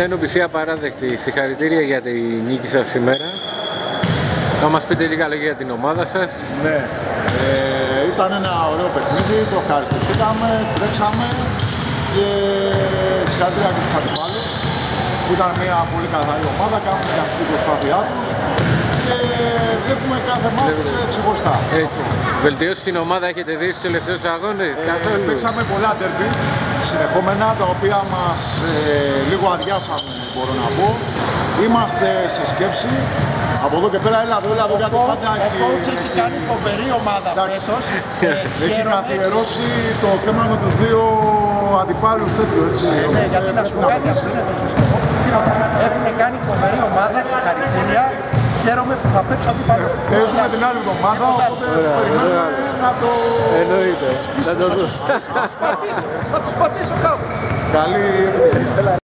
NBC απαράδεκτη. Συγχαρητήρια για τη νίκη σας σήμερα. Θα μας πείτε λίγα λόγια για την ομάδα σας. Ναι, ε, ήταν ένα ωραίο παιχνίδι, το ευχαριστηθήκαμε, τρέξαμε και συγχαρητήρια και στους αντιπάλους που ήταν μια πολύ καθαρή ομάδα, κάνουν και αυτή την προσπάθειά τους και βλέπουμε κάθε μάτς ξεχωριστά. Έτσι. Βελτιώσει την ομάδα έχετε δει στους τελευταίους αγώνες, Ε, καθόλου. παίξαμε πολλά derby συνεχόμενα, τα οποία μας ε, λίγο αδειάσαμε, μπορώ να πω. Είμαστε σε σκέψη. Από εδώ και πέρα, έλα εδώ, έλα εδώ, γιατί πάντα Ο έχει, coach έχει κάνει φοβερή ομάδα Εντάξει. φέτος. έχει Χαίρομαι. καθιερώσει το θέμα με τους δύο αντιπάλους τέτοιο, έτσι. Ναι, γιατί να σου πω κάτι, αυτό είναι το σωστό. Τίποτα. Έχουν κάνει φοβερή ομάδα, συγχαρητήρια. Χαίρομαι που θα παίξω αντίπαλο στους. Παίζουμε την άλλη εβδομάδα, οπότε τους περιμένουμε να το... Εννοείται. Να το δω. Θα τους πατήσω, θα τους πατήσω κάπου. Καλή επιτυχία.